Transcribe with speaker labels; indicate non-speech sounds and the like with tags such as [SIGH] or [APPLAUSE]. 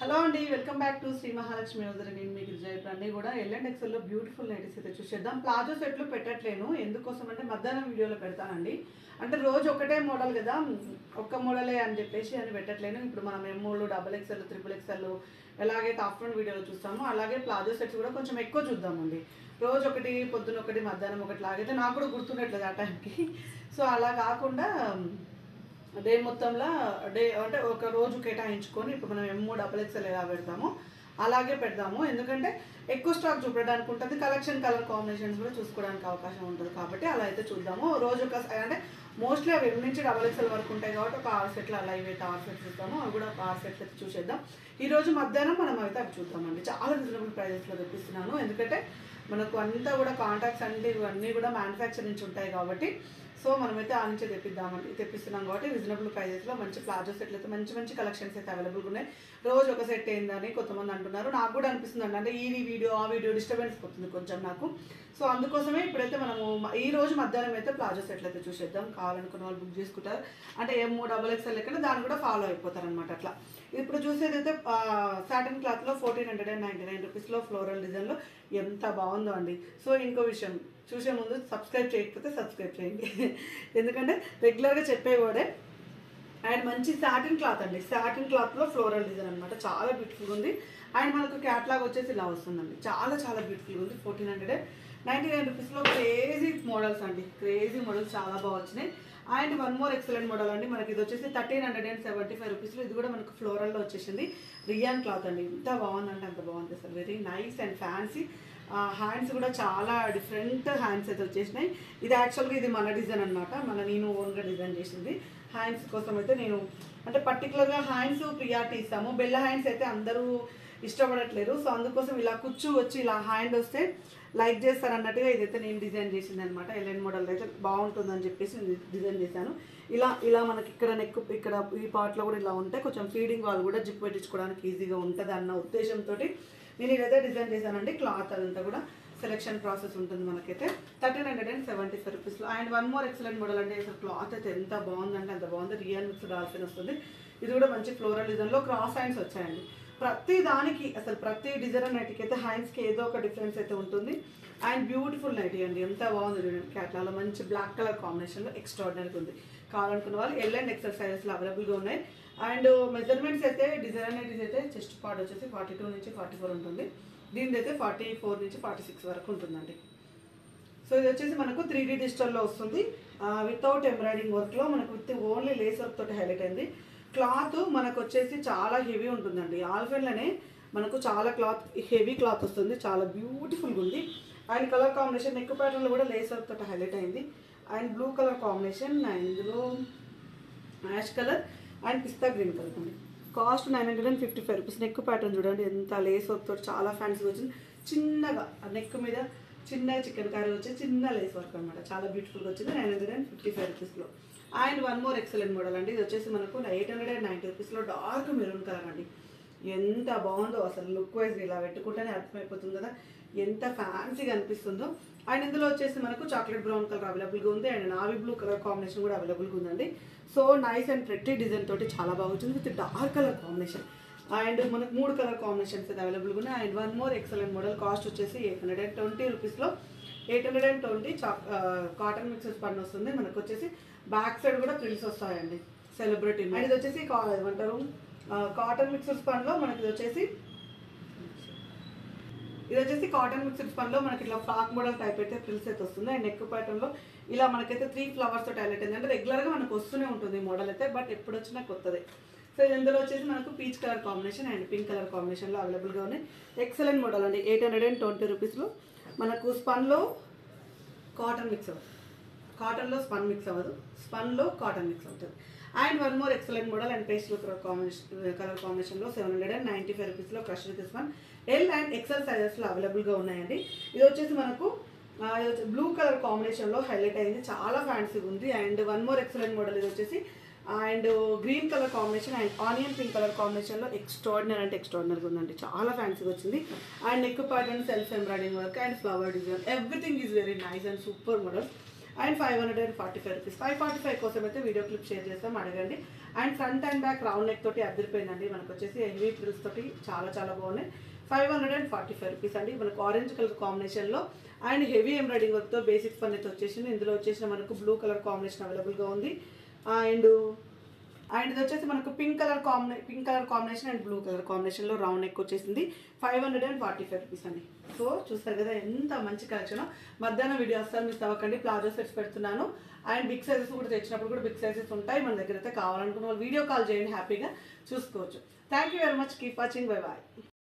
Speaker 1: Hello అండి welcome back to Shri Mahalakshmi వదిలి నేను మీకు ఇప్పుడు అన్నీ కూడా. ఎల్ అండ్ ఎక్సెల్లో బ్యూటిఫుల్ నైటీస్ అయితే చూసేద్దాం. ప్లాజో సెట్లు పెట్టట్లేను. ఎందుకోసం అంటే మధ్యాహ్నం వీడియోలో పెడతానండి. అంటే రోజు ఒకటే మోడల్ కదా. ఒక్క మోడలే అని చెప్పేసి అని పెట్టట్లేను. ఇప్పుడు మనం ఎంఓలు డబుల్ ఎక్సెల్ త్రిపుల్ ఎక్సెల్ ఎలాగైతే ఆఫ్టర్నూన్ వీడియోలో చూస్తామో అలాగే ప్లాజో సెట్స్ కూడా కొంచెం ఎక్కువ చూద్దామండి. రోజు ఒకటి పొద్దున ఒకటి మధ్యాహ్నం ఒకటి లాగైతే నాకు కూడా గుర్తుండట్లేదు ఆ టైంకి సో అలా కాకుండా డే మొత్తంలో డే అంటే ఒక రోజు కేటాయించుకొని ఇప్పుడు మనం ఎమ్మో మూడు ఎక్స్ఎల్ ఎలా పెడతామో అలాగే పెడదాము. ఎందుకంటే ఎక్కువ స్టాక్ చూపడానికి ఉంటుంది. కలెక్షన్ కలర్ కాంబినేషన్స్ కూడా చూసుకోవడానికి అవకాశం ఉంటుంది. కాబట్టి అలా అయితే చూద్దాము. రోజు ఒక అంటే మోస్ట్లీ అవి ఎనిమిది నుంచి డబల్ ఎక్స్ఎల్ వరకు ఉంటాయి కాబట్టి ఒక ఆరు సెట్లు అలా ఇవైతే ఆరు సెట్లు చూద్దాము. అవి కూడా ఒక ఆరు సెట్లు అయితే చూసేద్దాం. ఈ రోజు మధ్యాహ్నం మనం అయితే అవి చూద్దామండి. చాలా రీజనబుల్ ప్రైజెస్లో తెప్పిస్తున్నాను. ఎందుకంటే మనకు అంతా కూడా కాంటాక్ట్స్ అంటే ఇవన్నీ కూడా మ్యానుఫ్యాక్చర్ నుంచి ఉంటాయి కాబట్టి సో మనమైతే ఆ నుంచే తెప్పిద్దామండి. తెప్పిస్తున్నాం కాబట్టి రీజనబుల్ ప్రైజెస్లో మంచి ప్లాజో సెట్లు అయితే మంచి మంచి కలెక్షన్స్ అయితే అవైలబుల్గా ఉన్నాయి. రోజు ఒక సెట్ అయిందని కొంతమంది అంటున్నారు. నాకు కూడా అనిపిస్తుంది అండి అంటే ఈ వీడియో ఆ వీడియో డిస్టర్బెన్స్ పోతుంది కొంచెం నాకు. సో అందుకోసమే ఇప్పుడైతే మనము ఈ రోజు మధ్యాహ్నం అయితే ప్లాజో సెట్లు అయితే చూసేద్దాం. కావాలనుకున్న వాళ్ళు బుక్ చేసుకుంటారు. అంటే ఏమో డబల్ ఎక్స్ఎల్ లెక్కన దాన్ని కూడా ఫాలో అయిపోతారు అనమాట అట్లా. ఇప్పుడు చూసేది అయితే సాటిన్ క్లాత్లో fourteen hundred and ninety nine రూపీస్లో ఫ్లోరల్ డిజైన్లో ఎంత బాగుందో అండి. సో ఇంకో విషయం చూసే ముందు సబ్స్క్రైబ్ చేయకపోతే సబ్స్క్రైబ్ చేయండి. [LAUGHS] ఎందుకంటే రెగ్యులర్గా చెప్పేవాడే అండ్ మంచి సాటిన్ క్లాత్ అండి. సాటిన్ క్లాత్లో ఫ్లోరల్ డిజైన్ అనమాట చాలా బ్యూటిఫుల్ ఉంది. అండ్ మనకు క్యాట్లాగ్ వచ్చేసి ఇలా వస్తుందండి. చాలా చాలా బ్యూటిఫుల్ ఉంది. ఫోర్టీన్ హండ్రెడ్ నైంటీ నైన్ రూపీస్లో క్రేజీ మోడల్స్ అండి. క్రేజీ మోడల్స్ చాలా బాగా వచ్చినాయి. And one more excellent model అండి. మనకి ఇది వచ్చేసి thirteen hundred and seventy five రూపీస్లో ఇది కూడా మనకు ఫ్లోరల్లో వచ్చేసింది. రియాన్ క్లాత్ అండి. ఎంత బాగుందంటే అంత బాగుంది అసలు. Very nice and fancy hands కూడా చాలా డిఫరెంట్ హ్యాండ్స్ అయితే వచ్చేసినాయి. ఇది యాక్చువల్గా ఇది మన డిజైన్ అన్నమాట. మన నేను ఓన్గా డిజైన్ చేసింది. హ్యాండ్స్ కోసం అయితే నేను అంటే పర్టికులర్గా హ్యాండ్స్ ప్రియారిటీ ఇస్తాము. బెల్ల హ్యాండ్స్ అయితే అందరూ ఇష్టపడట్లేరు. సో అందుకోసం ఇలా కుచ్చు వచ్చి ఇలా హ్యాండ్ వస్తే లైక్ చేస్తారు అన్నట్టుగా ఇదైతే నేను డిజైన్ చేసింది అనమాట ఎల్ఎన్ మోడల్ అయితే బాగుంటుందని చెప్పేసి నేను డిజైన్ చేశాను. ఇలా ఇలా మనకి ఇక్కడ నెక్ ఇక్కడ ఈ పార్ట్లో కూడా ఇలా ఉంటే కొంచెం ఫీడింగ్ వాళ్ళు కూడా జిప్ పెట్టించుకోవడానికి ఈజీగా ఉంటుంది అన్న ఉద్దేశంతో నేను ఇదైతే డిజైన్ చేశానండి. క్లాత్ అదంతా కూడా సెలెక్షన్ ప్రాసెస్ ఉంటుంది మనకైతే. Thirteen hundred and seventy five రూపీస్లో. And one more excellent model అంటే అసలు క్లాత్ అయితే ఎంత బాగుందంటే అంత బాగుంది. రియల్ మిక్స్ డాల్ఫిన్ వస్తుంది. ఇది కూడా మంచి ఫ్లోరల్ డిజైన్లో క్రాస్ హ్యాండ్స్ వచ్చాయండి. ప్రతి దానికి అసలు ప్రతి డిజైన్ నైట్కి అయితే హ్యాండ్స్కి ఏదో ఒక డిఫరెన్స్ అయితే ఉంటుంది. అండ్ బ్యూటిఫుల్ నైటీ అండి. ఎంత బాగుంది చూడండి. క్యాట్లాలో మంచి బ్లాక్ కలర్ కాంబినేషన్లో ఎక్స్ట్రాడినరీగా ఉంది. కావాలనుకున్న వాళ్ళు ఎల్ అండ్ ఎక్సర్సైజెస్లో అవైలబుల్గా ఉన్నాయి. అండ్ మెజర్మెంట్స్ అయితే డిజైన్ నైటీస్ అయితే చెస్ట్ పార్ట్ వచ్చేసి ఫార్టీ టూ నుంచి ఫార్టీ ఫోర్ ఉంటుంది. దీనిది అయితే ఫార్టీ ఫోర్ నుంచి ఫార్టీ సిక్స్ వరకు ఉంటుందండి. సో ఇది వచ్చేసి మనకు త్రీ డీ డిజిటల్లో వస్తుంది. వితౌట్ ఎంబ్రాయిడింగ్ వర్క్లో మనకు విత్ ఓన్లీ లేస్ వర్క్ తోటి హైలైట్ అయింది. క్లాత్ మనకు వచ్చేసి చాలా హెవీ ఉంటుందండి. ఆల్ఫెన్లోనే మనకు చాలా క్లాత్ హెవీ క్లాత్ వస్తుంది. చాలా బ్యూటిఫుల్గా ఉంది. అండ్ కలర్ కాంబినేషన్ నెక్ ప్యాటర్న్లో కూడా లేస్ వర్క్ తోటి హైలైట్ అయింది. అండ్ బ్లూ కలర్ కాంబినేషన్ ఇందులో ash colour and pista green colour అండి cost nine hundred and fifty five rupees. Neck pattern చూడండి ఎంత లేస్ వర్క్ తోటి చాలా ఫ్యాన్సీగా వచ్చింది. చిన్నగా నెక్ మీద చిన్న చికెన్ కర్రీ వచ్చి చిన్న లేస్ వర్క్ అనమాట చాలా బ్యూటిఫుల్గా వచ్చింది. Nine hundred and fifty five రూపీస్లో. And one more excellent model అండి. ఇది వచ్చేసి మనకు ఎయిట్ హండ్రెడ్ అండ్ నైంటీ రూపీస్లో డార్క్ మెరూన్ కలర్ అండి. ఎంత బాగుందో అసలు లుక్ వైజ్ ఇలా పెట్టుకుంటేనే అర్థమైపోతుంది కదా. ఎంత ఫ్యాన్సీగా అనిపిస్తుందో. అండ్ ఇందులో వచ్చేసి మనకు చాక్లెట్ బ్రౌన్ కలర్ అవైలబుల్గా ఉంది. And navy blue colour combination కూడా అవైలబుల్గా ఉందండి. So nice and pretty design తోటి చాలా బాగుంటుంది with dark colour combination. And మనకు మూడు కలర్ కాంబినేషన్స్ అయితే అవైలబుల్గా ఉన్నాయి. And one more excellent model cost వచ్చేసి ఎయిట్ హండ్రెడ్ అండ్ ట్వంటీ రూపీస్లో eight hundred and twenty chalk cotton mixes పన్ను వస్తుంది. మనకు వచ్చేసి బ్యాక్ సైడ్ కూడా ప్రింట్స్ వస్తాయండి. సెలబ్రిటీ అండ్ ఇది వచ్చేసి ఏమంటారు? కాటన్ మిక్సర్స్ పనిలో మనకి ఇది వచ్చేసి ఇది వచ్చేసి కాటన్ మిక్స్డ్ పనిలో మనకి ఇట్లా ఫ్రాక్ మోడల్ టైప్ అయితే ఫ్రిల్స్ అయితే వస్తుంది. అండ్ నెక్ ప్యాటర్న్లో ఇలా మనకైతే త్రీ ఫ్లవర్స్తో హైలైట్ అయింది. అంటే రెగ్యులర్గా మనకు వస్తూనే ఉంటుంది మోడల్ అయితే బట్ ఎప్పుడు వచ్చినా కొత్తదే. సో ఇందులో వచ్చేసి మనకు peach colour combination and pink colour కాంబినేషన్లో అవైలబుల్గా ఉన్నాయి. ఎక్సలెంట్ మోడల్ అండి. ఎయిట్ హండ్రెడ్ అండ్ ట్వంటీ రూపీస్లో మనకు స్పన్లో కాటన్ మిక్సర్ కాటన్లో స్పన్ మిక్స్ అవ్వదు. స్పన్లో కాటన్ మిక్స్ అవుతుంది. And one more excellent model and paste colour combination colour కాంబినేషన్లో seven hundred and ninety five రూపీస్లో crush with spun L and XL సైజెస్లో అవైలబుల్గా ఉన్నాయండి. ఇది వచ్చేసి మనకు బ్లూ కలర్ కాంబినేషన్లో హైలైట్ అయింది. చాలా ఫ్యాన్సీగా ఉంది. And one more excellent model ఇది వచ్చేసి and green colour combination and onion pink colour కాంబినేషన్లో ఎక్స్ట్రాడినరీ అంటే ఎక్స్ట్రాడినరీగా ఉందండి. చాలా ఫ్యాన్సీగా వచ్చింది. And neck pattern self embroidering work and flower design everything is very nice and super model and five hundred and forty five rupees five forty five కోసం అయితే video clip share చేస్తాం అడగండి. And front and back round neck తోటి అదిరిపోయిందండి. మనకు వచ్చేసి heavy ప్రిల్స్ తోటి చాలా చాలా బాగున్నాయి. Five hundred and forty five rupees అండి. మనకు ఆరెంజ్ కలర్ కాంబినేషన్లో అండ్ హెవీ ఎంబ్రాయిడింగ్ వర్క్తో బేసిక్స్ పని అయితే వచ్చేసింది. ఇందులో వచ్చేసిన మనకు బ్లూ కలర్ కాంబినేషన్ అవైలబుల్గా ఉంది. అండ్ అండ్ ఇది వచ్చేసి మనకు pink colour కాంబినే pink colour combination and blue colour కాంబినేషన్లో రౌండ్ నెక్ వచ్చేసింది. Five hundred and forty five rupees అండి. సో చూస్తారు కదా ఎంత మంచి కలెక్షన్. మధ్యాహ్నం వీడియో వస్తారు మిస్ అవ్వకండి ప్లాజో సెట్స్ పెడుతున్నాను. అండ్ బిగ్ సైజెస్ కూడా తెచ్చినప్పుడు కూడా బిగ్ సైజెస్ ఉంటాయి. మన దగ్గర అయితే కావాలనుకున్న వాళ్ళు వీడియో కాల్ చేయండి హ్యాపీగా చూసుకోవచ్చు. Thank you very much keep watching bye bye